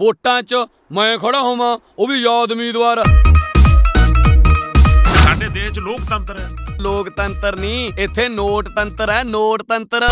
ਵੋਟਾਂ 'ਚ ਮੈਂ ਖੜਾ ਹੋਵਾਂ ਉਹ ਵੀ ਯਾਦ ਉਮੀਦਵਾਰ। ਸਾਡੇ ਦੇਸ਼ 'ਚ ਲੋਕਤੰਤਰ ਹੈ। ਲੋਕਤੰਤਰ ਨਹੀਂ ਇੱਥੇ ਨੋਟਤੰਤਰ ਹੈ ਨੋਟ ਤੰਤਰ